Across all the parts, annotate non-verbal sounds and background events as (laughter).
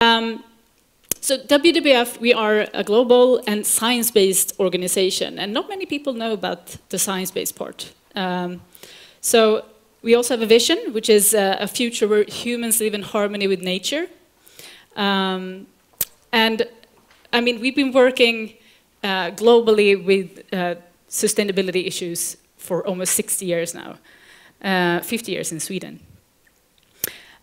Um, so WWF, we are a global and science-based organization, and not many people know about the science-based part. Um, so we also have a vision, which is uh, a future where humans live in harmony with nature. Um, and I mean, we've been working uh, globally with uh, sustainability issues for almost 60 years now, uh, 50 years in Sweden.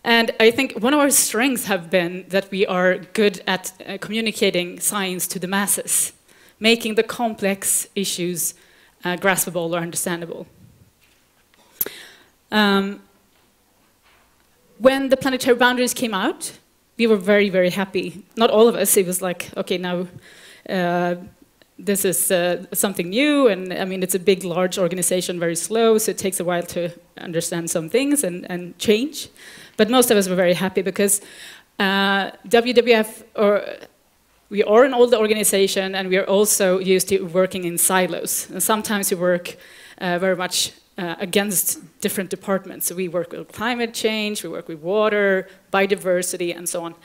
And I think one of our strengths have been that we are good at uh, communicating science to the masses, making the complex issues uh, graspable or understandable. Um, when the planetary boundaries came out, we were very, very happy. Not all of us, it was like, okay, now uh, this is uh, something new, and I mean, it's a big, large organization, very slow, so it takes a while to understand some things and, and change. But most of us were very happy because uh, WWF, or we are an old organization and we are also used to working in silos. And sometimes we work uh, very much uh, against different departments. So we work with climate change, we work with water, biodiversity, and so on.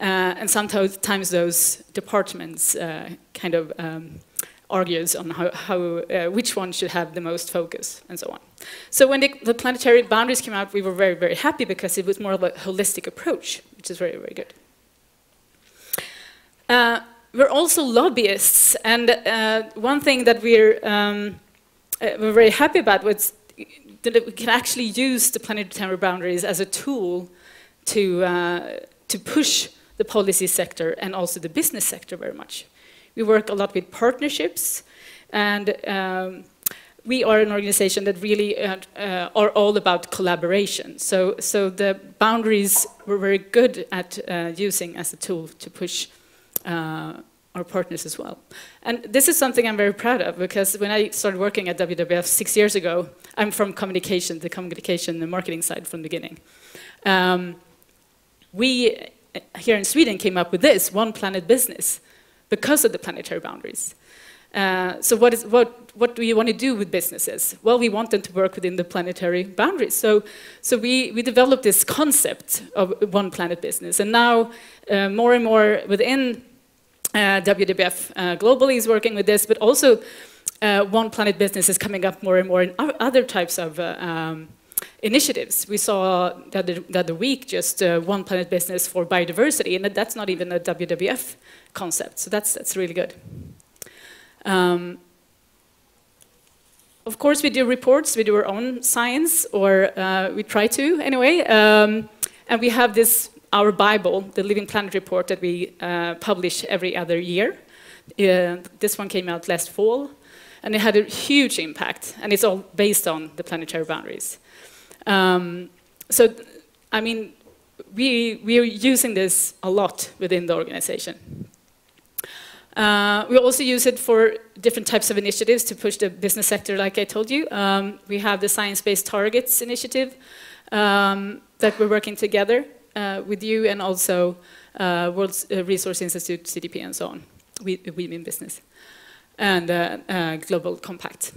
Uh, and sometimes those departments uh, kind of um, argues on how, how uh, which one should have the most focus and so on. So when the, the, planetary boundaries came out, we were very, very happy because it was more of a holistic approach, which is very, very good. Uh, we're also lobbyists, and uh, one thing that we're, um, uh, we're very happy about was that we can actually use the planetary boundaries as a tool to, to push the policy sector and also the business sector very much. We work a lot with partnerships, and um, we are an organization that really uh, uh, are all about collaboration. So, so the boundaries we're very good at uh, using as a tool to push uh, our partners as well. And this is something I'm very proud of because when I started working at WWF six years ago, I'm from communication, the communication and marketing side from the beginning. Um, we here in Sweden came up with this, One Planet Business because of the planetary boundaries. Uh, so what, is, what, what do you want to do with businesses? Well, we want them to work within the planetary boundaries. So, so we, we developed this concept of one planet business. And now uh, more and more within uh, WWF uh, globally is working with this, but also uh, one planet business is coming up more and more in other types of uh, um, initiatives. We saw the other, the week just uh, One Planet Business for biodiversity, and that's not even a WWF concept, so that's, that's really good. Um, of course, we do reports, we do our own science, or uh, we try to anyway, um, and we have this, our Bible, the Living Planet Report that we uh, publish every other year. Uh, this one came out last fall, and it had a huge impact, and it's all based on the planetary boundaries. Um, so, I mean, we, we are using this a lot within the organization. Uh, we also use it for different types of initiatives to push the business sector, like I told you. Um, we have the Science-Based Targets initiative um, that we're working together uh, with you and also uh, World uh, Resource Institute, CDP, and so on. We, we mean business. And uh, uh, Global Compact.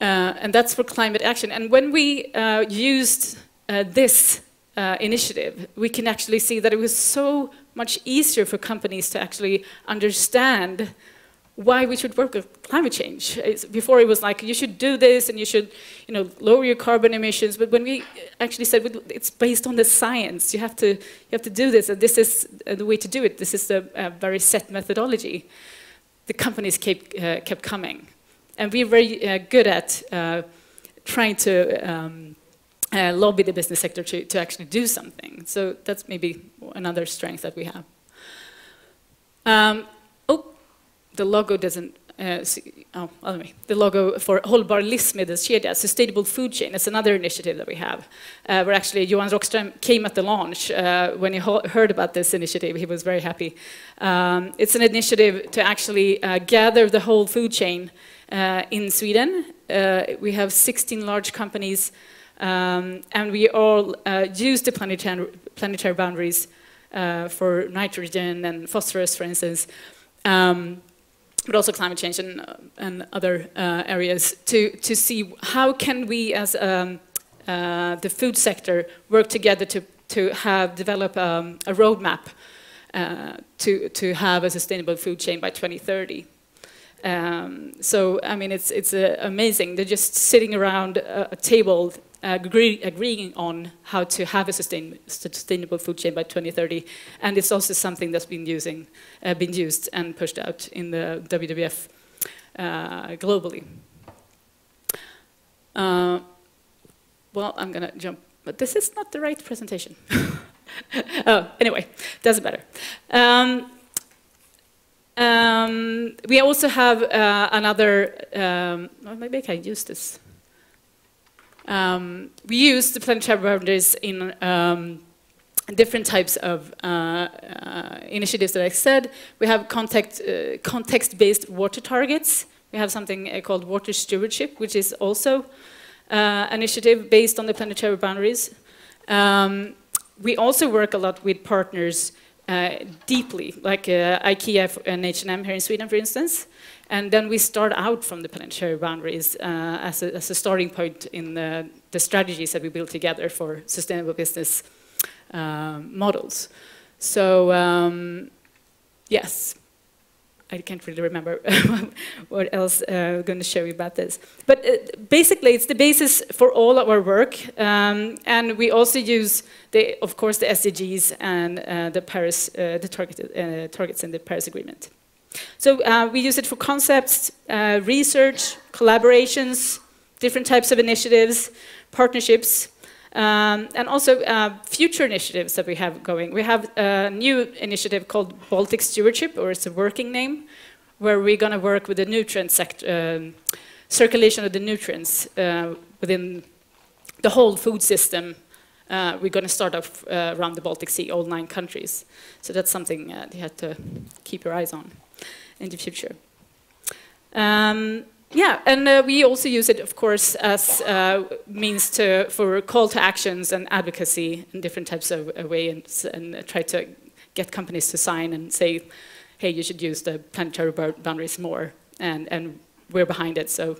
Uh, and that's for climate action. And when we uh, used uh, this initiative, we can actually see that it was so much easier for companies to actually understand why we should work with climate change. It's, before it was like, you should do this and you should you know, lower your carbon emissions. But when we actually said it's based on the science, you have to, you have to do this, and this is the way to do it. This is a, very set methodology. The companies kept, uh, kept coming. And we're very uh, good at uh, trying to um, uh, lobby the business sector to, to actually do something. So that's maybe another strength that we have. Um, oh, the logo doesn't uh, oh, anyway, the logo for Hållbar livsmedelskedja, Sustainable Food Chain, it's another initiative that we have. Uh, where actually Johan Rockström came at the launch. Uh, when he heard about this initiative, he was very happy. Um, it's an initiative to actually uh, gather the whole food chain uh, in Sweden. Uh, we have 16 large companies, um, and we all uh, use the planetary, planetary boundaries for nitrogen and phosphorus, for instance, um, but also climate change and, and other areas to, to see how can we as um, the food sector work together to to have develop um, a roadmap uh, to, to have a sustainable food chain by 2030. Um, so, I mean, it's, it's uh, amazing. They're just sitting around a, a table agree, agreeing on how to have a sustain, sustainable food chain by 2030. And it's also something that's been, using, uh, been used and pushed out in the WWF uh, globally. Uh, well, I'm going to jump, but this is not the right presentation. (laughs) oh, anyway, doesn't matter. Um, um, we also have uh, another, um, well, maybe I can use this. Um, we use the planetary boundaries in um, different types of uh, uh, initiatives that I said. We have context, uh, context-based water targets. We have something uh, called water stewardship, which is also uh, an initiative based on the planetary boundaries. Um, we also work a lot with partners uh, deeply, like uh, IKEA and H&M here in Sweden, for instance. And then we start out from the planetary boundaries uh, as, a, as, a, starting point in the, the, strategies that we build together for sustainable business models. So, um, yes, I can't really remember (laughs) what else uh, I'm going to show you about this. But uh, basically, it's the basis for all of our work. Um, and we also use, the, of course, the SDGs and uh, the Paris, uh, the target, uh, targets in the Paris Agreement. So uh, we use it for concepts, research, collaborations, different types of initiatives, partnerships, um, and also uh, future initiatives that we have going. We have a new initiative called Baltic Stewardship, or it's a working name, where we're going to work with the nutrient sector, um, circulation of the nutrients uh, within the whole food system. Uh, we're going to start off uh, around the Baltic Sea, all nine countries. So that's something uh, you have to keep your eyes on in the future. Um, yeah, and uh, we also use it, of course, as uh, means to, for call to actions and advocacy in different types of uh, way and, and try to get companies to sign and say, hey, you should use the planetary boundaries more, and, and we're behind it, so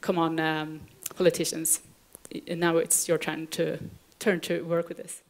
come on, um, politicians. Now it's your turn to, turn to work with this.